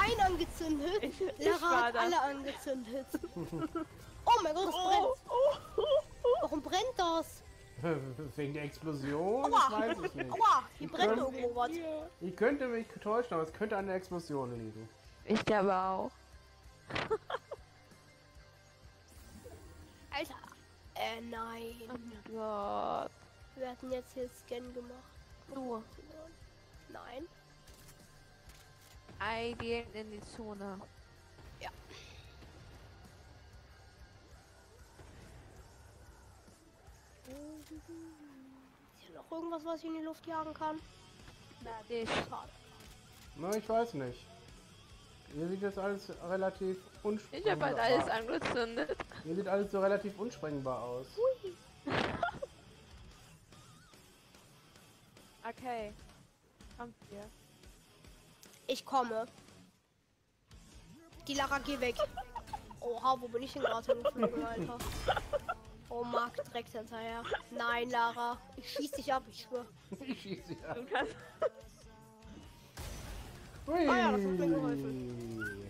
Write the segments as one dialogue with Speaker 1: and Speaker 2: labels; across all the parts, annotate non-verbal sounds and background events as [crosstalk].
Speaker 1: einen angezündet.
Speaker 2: Ich, ich
Speaker 1: Lara hat
Speaker 2: das.
Speaker 1: alle angezündet. Oh mein Gott, es brennt.
Speaker 2: Oh, oh, oh, oh.
Speaker 1: Warum brennt das?
Speaker 3: Wegen der Explosion? Ich
Speaker 1: Aua.
Speaker 3: weiß es nicht.
Speaker 1: Aua, hier brennt
Speaker 3: können-
Speaker 1: irgendwo was.
Speaker 3: Ich könnte mich täuschen, aber es könnte an der Explosion liegen.
Speaker 2: Ich glaube auch. [laughs]
Speaker 1: Alter. Äh, nein.
Speaker 2: Oh mein Gott.
Speaker 1: Wir hatten jetzt hier Scan gemacht.
Speaker 2: Du,
Speaker 1: Nein.
Speaker 2: Ei gehen in die Zone.
Speaker 1: Ist hier noch irgendwas, was ich in die Luft jagen kann?
Speaker 2: Na, dich.
Speaker 3: Na, ich weiß nicht. Hier sieht das alles relativ
Speaker 2: Ich
Speaker 3: unsprengbar
Speaker 2: habe halt alles angezündet.
Speaker 3: Hier sieht alles so relativ unsprengbar aus. [laughs]
Speaker 2: Okay. Kommt hier.
Speaker 1: Ich komme. Die Lara, geh weg. Oha, wo bin ich denn gerade hingeflogen, Alter? Oh, Marc, Drecks hinterher. Nein, Lara. Ich schieß dich ab, ich schwör.
Speaker 3: Ich schieße ja.
Speaker 2: Du kannst.
Speaker 3: Hui.
Speaker 1: Ah ja, das hat mir geholfen.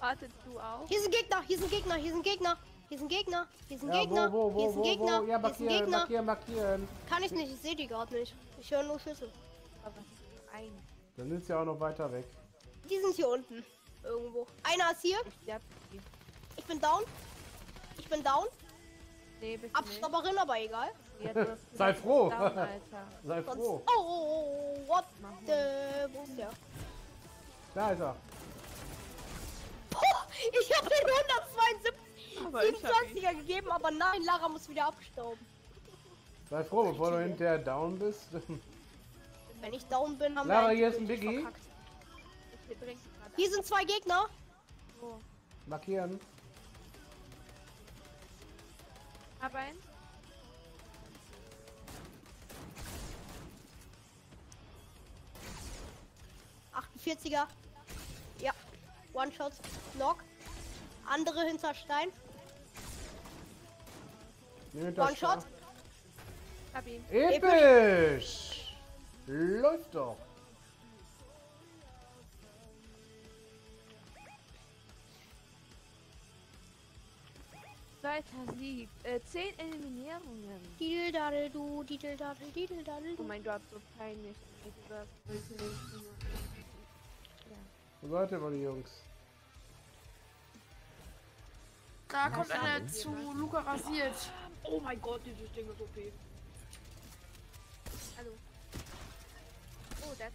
Speaker 2: Wartet du auch?
Speaker 1: Hier sind Gegner, hier sind Gegner, hier sind Gegner. Hier sind Gegner, hier sind
Speaker 3: Ja,
Speaker 1: Gegner,
Speaker 3: wo, wo,
Speaker 1: hier sind
Speaker 3: wo,
Speaker 1: Gegner,
Speaker 3: wo? Ja,
Speaker 1: hier sind
Speaker 3: markieren,
Speaker 1: Gegner.
Speaker 3: markieren, markieren.
Speaker 1: Kann ich nicht, ich sehe die gerade nicht. Ich höre nur Schüsse.
Speaker 2: Aber was ist ein?
Speaker 3: Dann sind sie auch noch weiter weg.
Speaker 1: Die sind hier unten. Irgendwo. Einer ist hier.
Speaker 2: Ich glaub, die.
Speaker 1: Ich bin down. Ich bin down.
Speaker 2: Nee, bist.
Speaker 1: Abstopperin, aber egal.
Speaker 2: Ja,
Speaker 3: Sei froh.
Speaker 2: Down, Alter. [laughs]
Speaker 3: Sei
Speaker 1: Sonst.
Speaker 3: froh.
Speaker 1: Oh, oh, oh, what the... Wo ist der?
Speaker 3: Da ist er.
Speaker 1: Puh, ich habe den 172
Speaker 2: Aber ich hab ihn.
Speaker 1: 27er gegeben, aber nein, Lara muss wieder abstauben.
Speaker 3: Sei froh, bevor du hinterher down bist. [laughs]
Speaker 1: Wenn ich down bin, haben
Speaker 3: Lara,
Speaker 1: wir
Speaker 3: hier ist ein Biggie.
Speaker 1: Hier sind zwei Gegner.
Speaker 2: Wo?
Speaker 3: Markieren.
Speaker 2: Hab einen.
Speaker 1: er Ja. One-Shot. Knock. Andere hinter Stein. One-Shot.
Speaker 2: Hab ihn.
Speaker 3: Episch! Läuft doch.
Speaker 2: Zweiter Sieg. Äh, zehn Eliminierungen.
Speaker 1: Didel du, didel daddel, didel daddel
Speaker 2: Oh
Speaker 1: du.
Speaker 2: mein Gott, so peinlich.
Speaker 3: Wo seid ihr, meine Jungs?
Speaker 4: Da kommt einer zu? Luca rasiert.
Speaker 5: Oh mein Gott, dieses Ding ist OP.
Speaker 2: Hallo.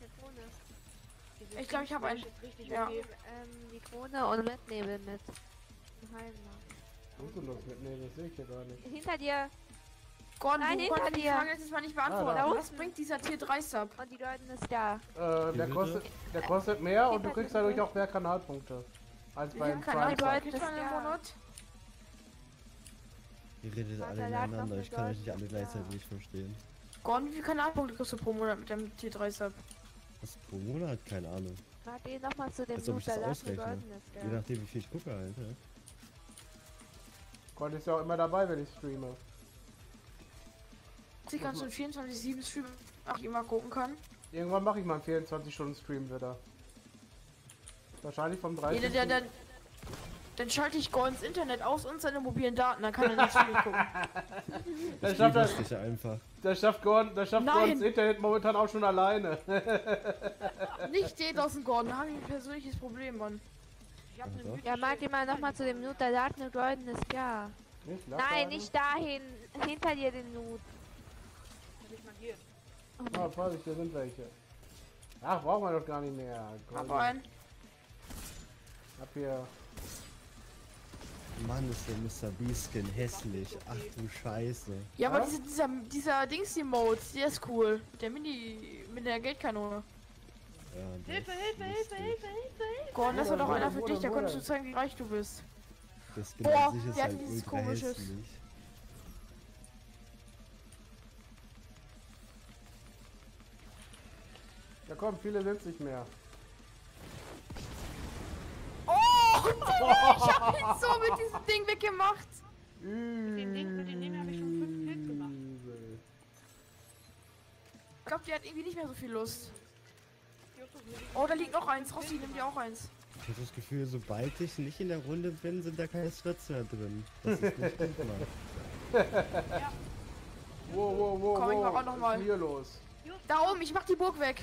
Speaker 2: Eine Krone.
Speaker 4: Ich glaub, ich hab
Speaker 5: Ding
Speaker 4: einen.
Speaker 5: richtig
Speaker 4: Ja.
Speaker 2: Ähm, die Krone und mit Nebel mit.
Speaker 3: Wo ist denn das sehe ich hier gar nicht.
Speaker 2: Hinter dir.
Speaker 4: Gordon,
Speaker 2: Nein,
Speaker 4: du
Speaker 2: hinter
Speaker 4: konntest die
Speaker 2: dir.
Speaker 4: Frage jetzt mal nicht beantworten.
Speaker 3: Ah.
Speaker 4: Was bringt dieser Tier 3 Sub?
Speaker 2: Und die Leuten ist da.
Speaker 3: Äh, der kostet, der kostet mehr und du kriegst dadurch auch mehr Kanalpunkte. Als
Speaker 4: viel Kanal
Speaker 3: Prime Sub.
Speaker 2: Ja.
Speaker 6: Ihr redet alle
Speaker 2: noch
Speaker 6: ich kann euch nicht alle gleichzeitig verstehen.
Speaker 4: Gordon, wie viele Kanalpunkte kriegst du pro Monat mit dem Tier 3 Sub?
Speaker 6: Was pro Monat? Keine Ahnung.
Speaker 2: Warte nochmal zu dem
Speaker 6: Als ob ich das ausrechne. Je nachdem wie viel ich gucke halt. Ja.
Speaker 3: Gott ist ja auch immer dabei, wenn ich streame.
Speaker 4: Sie kannst du in 24-7 streamen, ach immer gucken kann.
Speaker 3: Irgendwann mache ich mal einen 24-Stunden-Stream wieder. Wahrscheinlich vom 30.
Speaker 4: Jeder, der dann. Dann schalte ich Gordons Internet aus und seine mobilen Daten, dann kann er nicht Spiel gucken. [laughs]
Speaker 3: Das schafft, das,
Speaker 6: dich einfach.
Speaker 3: das schafft, Gordon, das schafft
Speaker 4: Nein.
Speaker 3: Gordons Internet momentan auch schon alleine. [laughs]
Speaker 4: Nicht den aus dem Gordon, da habe ich ein persönliches Problem, Mann.
Speaker 5: Hab. Mythisch-
Speaker 2: Ja, mag mal nochmal zu dem Loot, da lag eine goldene Star.
Speaker 3: Nicht, Lack
Speaker 2: Nein, nicht dahin. Hinter dir den
Speaker 5: hier.
Speaker 3: Ah, Vorsicht, hier sind welche. Ach, brauchen wir doch gar nicht mehr.
Speaker 4: Hab
Speaker 3: Gold.
Speaker 4: einen.
Speaker 3: Hab hier.
Speaker 6: Mann, ist der Mr. B-Skin hässlich. Ach du Scheiße.
Speaker 4: Ja, aber diese, dieser, dieser Dings-Emote, der ist cool. Der Mini, mit der Geldkanone.
Speaker 6: Ja, der
Speaker 5: Hilfe, Hilfe, Hilfe,
Speaker 6: lustig.
Speaker 5: Hilfe, Hilfe.
Speaker 4: Gordon, das war doch einer für dich, da konntest du zeigen, wie reich du bist.
Speaker 6: Der Skin
Speaker 4: Boah,
Speaker 6: an sich ist
Speaker 4: der hat
Speaker 6: halt
Speaker 4: dieses komisches-
Speaker 6: hässlich.
Speaker 3: Ja komm, viele sind nicht mehr.
Speaker 4: Ich hab ihn so mit diesem Ding weggemacht.
Speaker 3: Mit
Speaker 5: dem Ding- mit dem Ding hab ich schon fünf Kills gemacht.
Speaker 4: Ich glaube, die hat irgendwie nicht mehr so viel Lust. Oh, da liegt noch eins. Rossi, nimm dir auch eins.
Speaker 6: habe das Gefühl, sobald ich nicht in der Runde bin, sind da keine Slots mehr drin. Das ist nicht gut, Mann.
Speaker 3: Wow, wow, wow,
Speaker 4: Komm, ich mach auch noch
Speaker 3: Was
Speaker 4: mal.
Speaker 3: ist denn hier los?
Speaker 4: Da oben, ich mach die Burg weg.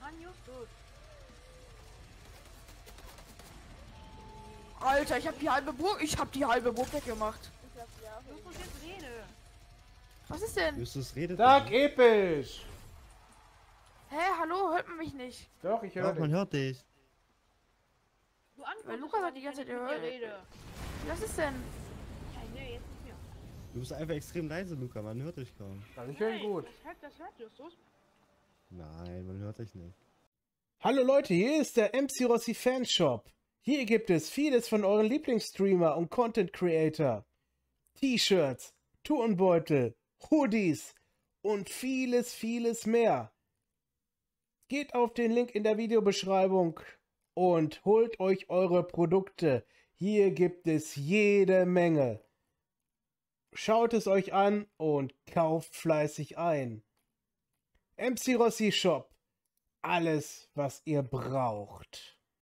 Speaker 5: Mann, Justus.
Speaker 4: Alter, ich hab die halbe Burg, ich hab die halbe Burg weggemacht.
Speaker 5: Justus, jetzt rede.
Speaker 4: Was ist denn?
Speaker 6: Justus redet.
Speaker 3: Sag episch!
Speaker 4: Hä, hallo, hört man mich nicht?
Speaker 3: Doch, ich höre
Speaker 6: Doch, man hört dich.
Speaker 5: Du antwortest
Speaker 4: Weil Lukas hat die ganze
Speaker 5: nicht,
Speaker 4: Zeit gehört.
Speaker 5: rede.
Speaker 4: Was ist denn?
Speaker 5: Ja, nee, jetzt nicht mehr.
Speaker 6: Du bist einfach extrem leise, Luca. Man hört dich kaum.
Speaker 3: Also ich höre ihn gut.
Speaker 5: Das hört, das hört Justus.
Speaker 6: Nein, man hört dich nicht.
Speaker 3: Hallo Leute, hier ist der MC Rossi Fanshop. Hier gibt es vieles von euren Lieblingsstreamer und Content Creator. T-Shirts, Turnbeutel, Hoodies und vieles, vieles mehr. Geht auf den Link in der Videobeschreibung und holt euch eure Produkte. Hier gibt es jede Menge. Schaut es euch an und kauft fleißig ein. MC Rossi Shop. Alles, was ihr braucht.